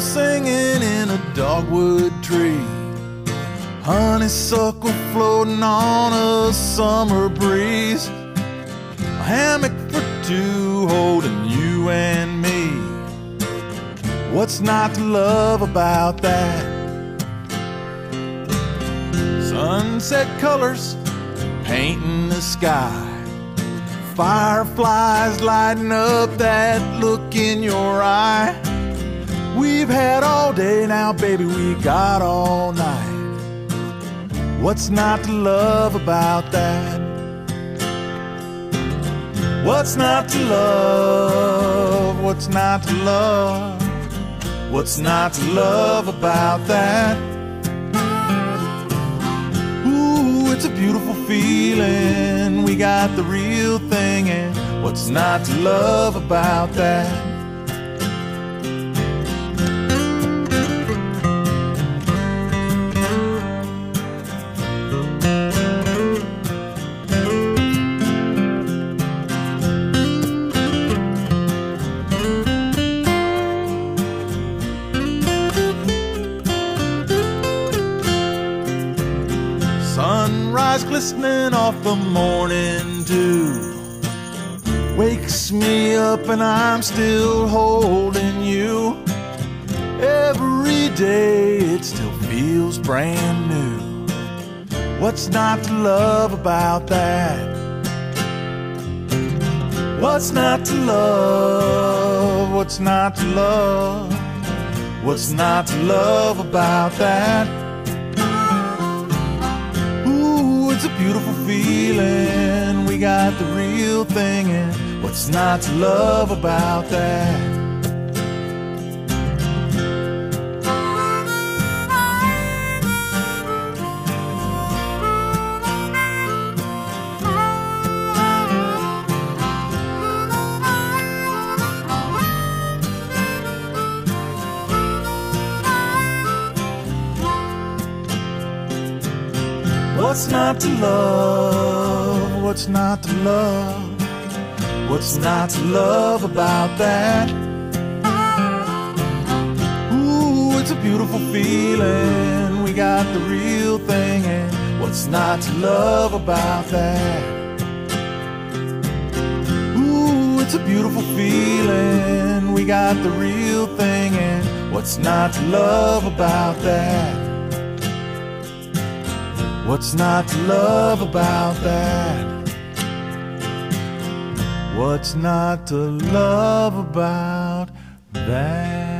singing in a dogwood tree. Honeysuckle floating on a summer breeze. A hammock for two holding you and me. What's not to love about that? Sunset colors painting the sky. Fireflies lighting up that look in your eye. We've had all day now, baby, we got all night. What's not to love about that? What's not to love? What's not to love? What's not to love about that? Ooh, it's a beautiful feeling. We got the real thing, and what's not to love about that? Sunrise glistening off the morning dew wakes me up and I'm still holding you. Every day it still feels brand new. What's not to love about that? What's not to love? What's not to love? What's not to love about that? It's a beautiful feeling. We got the real thing, and what's not to love about that? What's not to love? What's not to love? What's not to love about that? Ooh, it's a beautiful feeling. We got the real thing, and what's not to love about that? Ooh, it's a beautiful feeling. We got the real thing, and what's not to love about that? What's not to love about that? What's not to love about that?